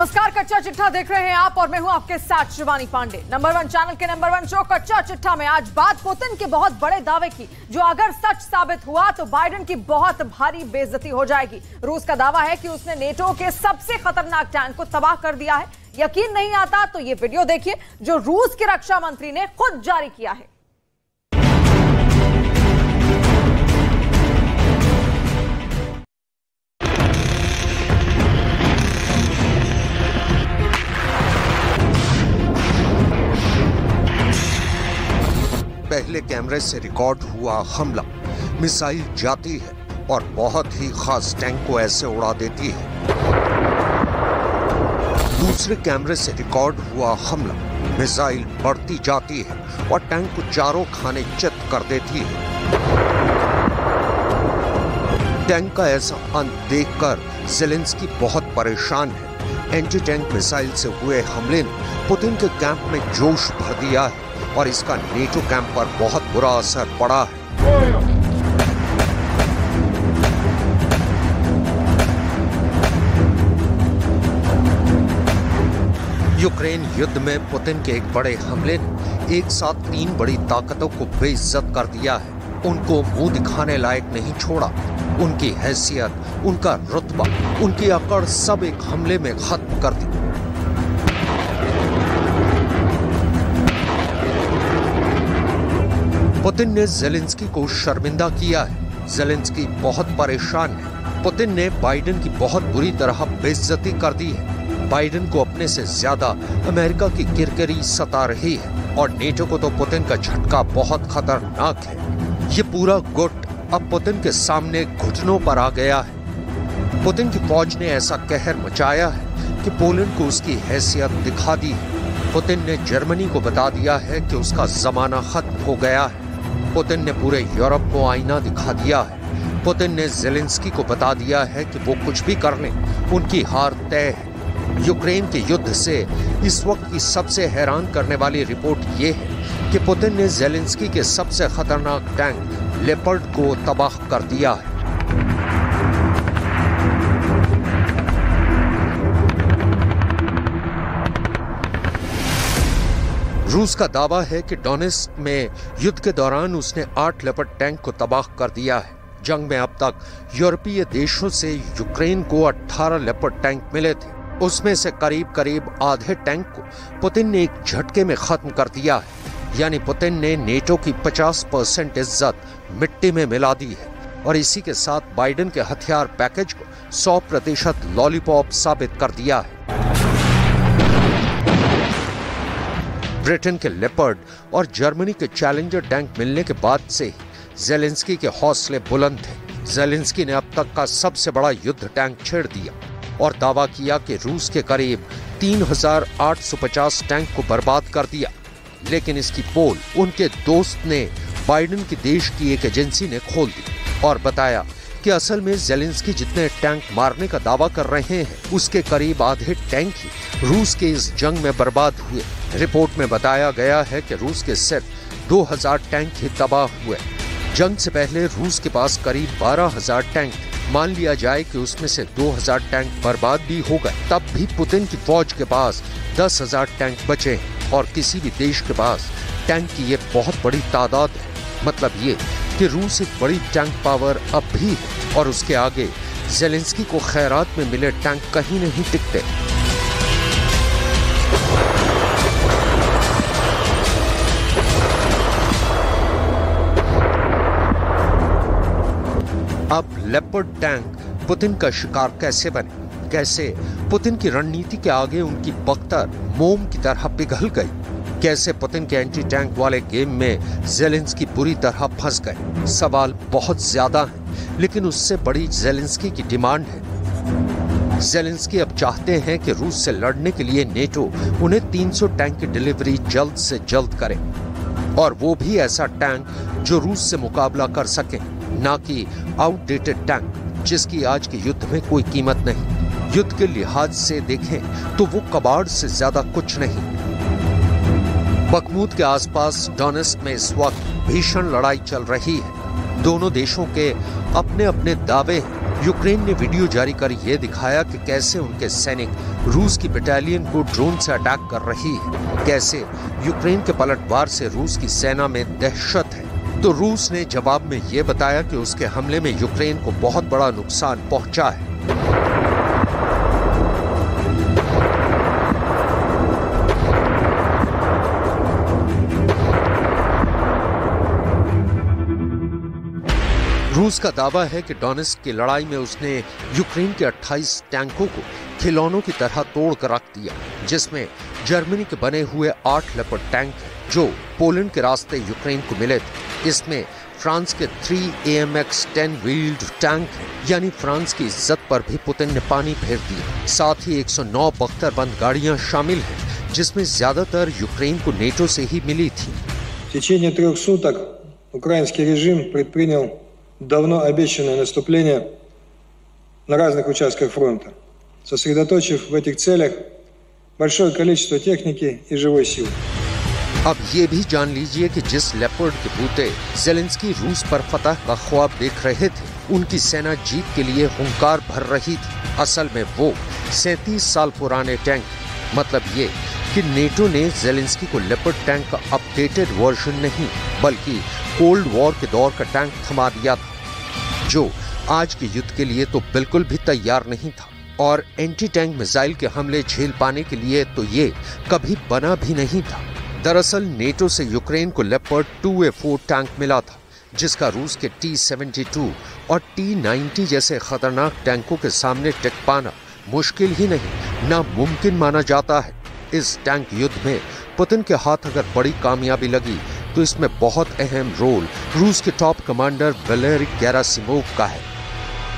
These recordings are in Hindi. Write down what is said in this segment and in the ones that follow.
नमस्कार, कच्चा चिट्ठा देख रहे हैं आप और मैं हूँ आपके साथ Shivani Pandey. Number one channel के number one show Kachcha Chittha में। आज बात पुतिन के बहुत बड़े दावे की। जो अगर सच साबित हुआ तो बाइडेन की बहुत भारी बेइज्जती हो जाएगी। रूस का दावा है कि उसने नेटो के सबसे खतरनाक टैंक को तबाह कर दिया है। यकीन नहीं आता तो ये वीडियो देखिए, जो रूस के रक्षा मंत्री ने खुद जारी किया है। पहले कैमरे से रिकॉर्ड हुआ हमला। मिसाइल जाती है और बहुत ही खास टैंक को ऐसे उड़ा देती है। दूसरे कैमरे से रिकॉर्ड हुआ हमला। मिसाइल बढ़ती जाती है और टैंक को चारों खाने चित कर देती है। टैंक का ऐसा अंत देखकर जेलेंस्की बहुत परेशान है। एंटी टैंक मिसाइल से हुए हमले ने पुतिन के कैंप में जोश भर दिया है और इसका नेटो कैंप पर बहुत बुरा असर पड़ा है। यूक्रेन युद्ध में पुतिन के एक बड़े हमले ने एक साथ तीन बड़ी ताकतों को बेइज्जत कर दिया है। उनको मुँह दिखाने लायक नहीं छोड़ा। उनकी हैसियत, उनका रुतबा, उनकी अकड़ सब एक हमले में खत्म कर दी। पुतिन ने जेलेंस्की को शर्मिंदा किया है। जेलेंस्की बहुत परेशान है। पुतिन ने बाइडेन की बहुत बुरी तरह बेइज्जती कर दी है। बाइडेन को अपने से ज़्यादा अमेरिका की किरकिरी सता रही है और नेटो को तो पुतिन का झटका बहुत खतरनाक है। ये पूरा गुट अब पुतिन के सामने घुटनों पर आ गया है। पुतिन की फौज ने ऐसा कहर मचाया है कि पोलैंड को उसकी हैसियत दिखा दी है। पुतिन ने जर्मनी को बता दिया है कि उसका जमाना खत्म हो गया है। पुतिन ने पूरे यूरोप को आईना दिखा दिया है। पुतिन ने जेलेंस्की को बता दिया है कि वो कुछ भी कर लें, उनकी हार तय है। यूक्रेन के युद्ध से इस वक्त की सबसे हैरान करने वाली रिपोर्ट ये है कि पुतिन ने जेलेंस्की के सबसे खतरनाक टैंक लेपर्ड को तबाह कर दिया है। रूस का दावा है कि डोनेस्क में युद्ध के दौरान उसने आठ लेपर्ड टैंक को तबाह कर दिया है। जंग में अब तक यूरोपीय देशों से यूक्रेन को 18 लेपर्ड टैंक मिले थे। उसमें से करीब करीब आधे टैंक को पुतिन ने एक झटके में खत्म कर दिया है। यानी पुतिन ने नेटो की 50 परसेंट इज़्ज़त मिट्टी में मिला दी है और इसी के साथ बाइडेन के हथियार पैकेज को 100 प्रतिशत लॉलीपॉप साबित कर दिया है। ब्रिटेन के लेपर्ड और जर्मनी के चैलेंजर टैंक मिलने के बाद से ही जेलेंस्की के हौसले बुलंद थे। जेलेंस्की ने अब तक का सबसे बड़ा युद्ध टैंक छेड़ दिया और दावा किया कि रूस के करीब 3,850 टैंक को बर्बाद कर दिया। लेकिन इसकी पोल उनके दोस्त ने, बाइडन की देश की एक एजेंसी ने खोल दी और बताया कि असल में जेलेंस्की जितने टैंक मारने का दावा कर रहे हैं, उसके करीब आधे टैंक ही रूस के इस जंग में बर्बाद हुए। रिपोर्ट में बताया गया है कि रूस के सिर्फ़ 2000 टैंक ही तबाह हुए। जंग से पहले रूस के पास करीब 12000 टैंक। मान लिया जाए कि उसमें से 2000 टैंक बर्बाद भी हो गए, तब भी पुतिन की फौज के पास 10000 टैंक बचे हैं। और किसी भी देश के पास टैंक की ये बहुत बड़ी तादाद है। मतलब ये कि रूस एक बड़ी टैंक पावर अब भी है और उसके आगे जेलेंस्की को खैरात में मिले टैंक कहीं नहीं टिकते। अब लेपर्ड टैंक पुतिन का शिकार कैसे बने? कैसे पुतिन की रणनीति के आगे उनकी बख्तर मोम की तरह पिघल गई। कैसे पुतिन के एंटी टैंक वाले गेम में जेलेंस्की बुरी तरह फंस गए सवाल बहुत ज़्यादा हैं, लेकिन उससे बड़ी जेलेंस्की की डिमांड है। जेलेंस्की अब चाहते हैं कि रूस से लड़ने के लिए नेटो उन्हें 300 टैंक की डिलीवरी जल्द से जल्द करे, और वो भी ऐसा टैंक जो रूस से मुकाबला कर सके, ना कि आउटडेटेड टैंक जिसकी आज के युद्ध में कोई कीमत नहीं। युद्ध के लिहाज से देखें तो वो कबाड़ से ज़्यादा कुछ नहीं। बकमूद के आसपास डोनेस्क में इस वक्त भीषण लड़ाई चल रही है। दोनों देशों के अपने अपने दावे हैं। यूक्रेन ने वीडियो जारी कर यह दिखाया कि कैसे उनके सैनिक रूस की बटालियन को ड्रोन से अटैक कर रही है। कैसे यूक्रेन के पलटवार से रूस की सेना में दहशत है। तो रूस ने जवाब में यह बताया कि उसके हमले में यूक्रेन को बहुत बड़ा नुकसान पहुँचा है। रूस का दावा है कि डोनेस्क की लड़ाई में उसने यूक्रेन के 28 टैंकों को खिलौनों की तरह तोड़ कर रख दिया, जिसमें जर्मनी के बने हुए आठ लेपर्ड टैंक जो पोलैंड के रास्ते यूक्रेन को मिले थे। इसमें फ्रांस के three A M X ten wheeled tank, यानी फ्रांस की इज़्ज़त पर भी पुतिन ने पानी फेर दिया। साथ ही 109 बख्तरबंद गाड़ियाँ शामिल हैं, जिसमें ज़्यादातर यूक्रेन को नेटो से ही मिली थी। В течение трех суток украинский режим предпринял давно обещанное наступление на разных участках фронта, сосредоточив в этих целях большое количество техники и живой силы. अब ये भी जान लीजिए कि जिस लेपर्ड के बूते जेलेंस्की रूस पर फतह का ख्वाब देख रहे थे उनकी सेना जीत के लिए हुंकार भर रही थी असल में वो सैतीस साल पुराने टैंक मतलब ये कि नेटो ने जेलेंस्की को लेपर्ड टैंक का अपडेटेड वर्जन नहीं बल्कि कोल्ड वॉर के दौर का टैंक थमा दिया था जो आज के युद्ध के लिए तो बिल्कुल भी तैयार नहीं था। और एंटी टैंक मिसाइल के हमले झेल पाने के लिए तो ये कभी बना भी नहीं था। दरअसल नेटो से यूक्रेन को Leopard two A four tank मिला था, जिसका रूस के टी सेवेंटी टू और टी नाइन्टी जैसे खतरनाक टैंकों के सामने टिक पाना मुश्किल ही नहीं नामुमकिन माना जाता है। इस टैंक युद्ध में पुतिन के हाथ अगर बड़ी कामयाबी लगी तो इसमें बहुत अहम रोल रूस के टॉप कमांडर वलेरी गैरासिमोव का है।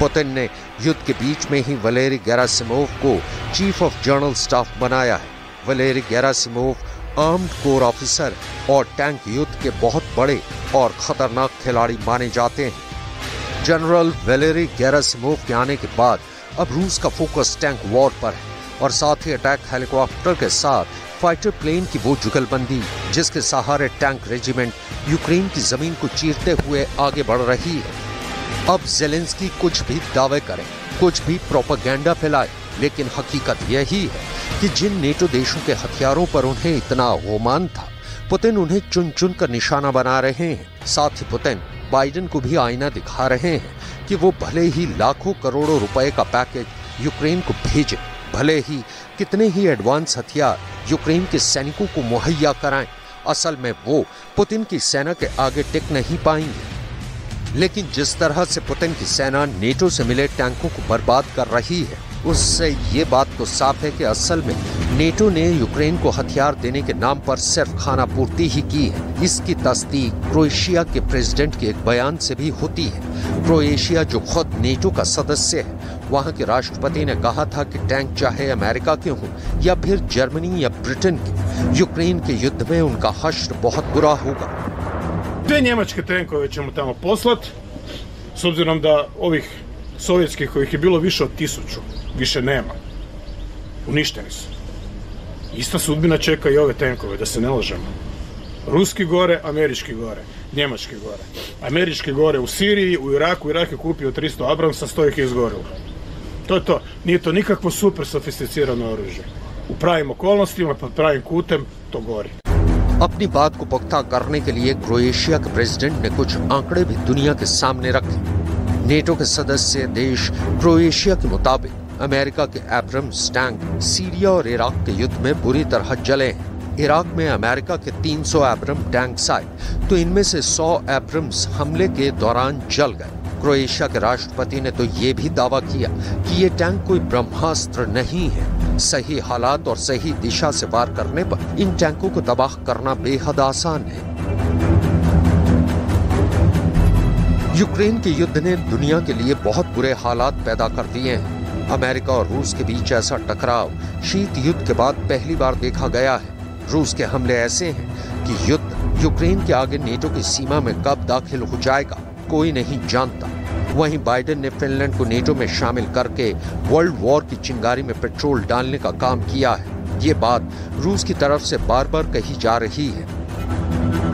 पुतिन ने युद्ध के बीच में ही वलेरी गैरासिमोव को चीफ ऑफ़ जनरल स्टाफ बनाया है। Valery Gerasimov armed corps officer और टैंक युद्ध के बहुत बड़े और खतरनाक खिलाड़ी माने जाते हैं। जनरल वेलेरी गैरासिमोव के आने के बाद अब रूस का फोकस टैंक वॉर पर है और साथ ही अटैक हेलीकॉप्टर के साथ फाइटर प्लेन की वो जुगलबंदी, जिसके सहारे टैंक रेजिमेंट यूक्रेन की ज़मीन को चीरते हुए आगे बढ़ रही है। अब जेलेंस्की कुछ भी दावे करे, कुछ भी प्रोपागेंडा फैलाए, लेकिन हकीकत यही है कि जिन नेटो देशों के हथियारों पर उन्हें इतना गोमान था, पुतिन उन्हें चुन चुन कर निशाना बना रहे हैं। साथ ही पुतिन, बाइडेन को भी आईना दिखा रहे हैं कि वो भले ही लाखों करोड़ों रुपए का पैकेज यूक्रेन को भेजे, भले ही कितने ही एडवांस हथियार यूक्रेन के सैनिकों को मुहैया कराएँ। असल में वो पुतिन की सेना के आगे टिक नहीं पाएँगे। लेकिन जिस तरह से पुतिन की सेना नेटो से मिले टैंकों को बर्बाद कर रही है, उससे ये बात तो साफ़ है कि असल में नेटो ने यूक्रेन को हथियार देने के नाम पर सिर्फ़ खाना पूर्ति ही की है। इसकी तस्दीक क्रोएशिया के प्रेसिडेंट के एक बयान से भी होती है। क्रोएशिया जो खुद नेटो का सदस्य है वहां के राष्ट्रपति ने कहा था कि टैंक चाहे अमेरिका के हों या फिर जर्मनी या ब्रिटेन के यूक्रेन के युद्ध में उनका हश्र बहुत बुरा होगा Te njemačke tenkove ćemo tamo poslat, s obzirom da ovih sovjetskih kojih je bilo više od tisuću, više nema. Uništeni su. Ista sudbina čeka i ove tenkove, da se ne lažemo. Ruski gore, američki gore, njemački gore. Američki gore u Siriji, u Iraku, Irak je kupio 300 Abramsa, 100 ih je izgorilo. To je to. Nije to nikakvo super sofisticirano oružje. U pravim okolnostima, pod pravim kutem, to gori. अपनी बात को पुख्ता करने के लिए क्रोएशिया के प्रेसिडेंट ने कुछ आंकड़े भी दुनिया के सामने रखे नेटो के सदस्य देश क्रोएशिया के मुताबिक अमेरिका के एब्रम्स टैंक सीरिया और इराक के युद्ध में बुरी तरह जले इराक में अमेरिका के 300 एब्रम टैंक्स आए तो इनमें से 100 एब्रम्स हमले के दौरान जल गए क्रोएशिया के राष्ट्रपति ने तो ये भी दावा किया कि ये टैंक कोई ब्रह्मास्त्र नहीं है। सही हालात और सही दिशा से वार करने पर इन टैंकों को तबाह करना बेहद आसान है। यूक्रेन के युद्ध ने दुनिया के लिए बहुत बुरे हालात पैदा कर दिए हैं। अमेरिका और रूस के बीच ऐसा टकराव शीत युद्ध के बाद पहली बार देखा गया है। रूस के हमले ऐसे हैं कि युद्ध यूक्रेन के आगे नेटो की सीमा में कब दाखिल हो जाएगा। कोई नहीं जानता। वहीं बाइडेन ने फिनलैंड को नेटो में शामिल करके वर्ल्ड वॉर की चिंगारी में पेट्रोल डालने का काम किया है। ये बात रूस की तरफ़ से बार बार कही जा रही है।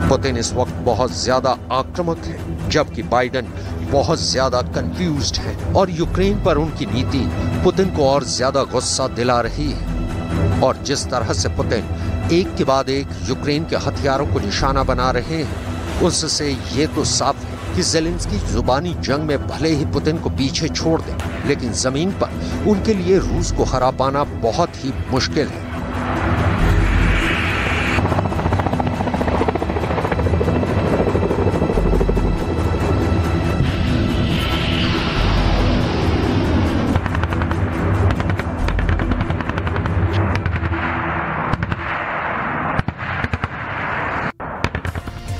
पुतिन इस वक्त बहुत ज़्यादा आक्रामक है, जबकि बाइडेन बहुत ज़्यादा कंफ्यूज्ड है और यूक्रेन पर उनकी नीति पुतिन को और ज़्यादा गुस्सा दिला रही है। और जिस तरह से पुतिन एक के बाद एक यूक्रेन के हथियारों को निशाना बना रहे हैं, उससे ये तो साफ़ है कि जेलेंस्की जुबानी जंग में भले ही पुतिन को पीछे छोड़ दें, लेकिन ज़मीन पर उनके लिए रूस को हरा पाना बहुत ही मुश्किल है।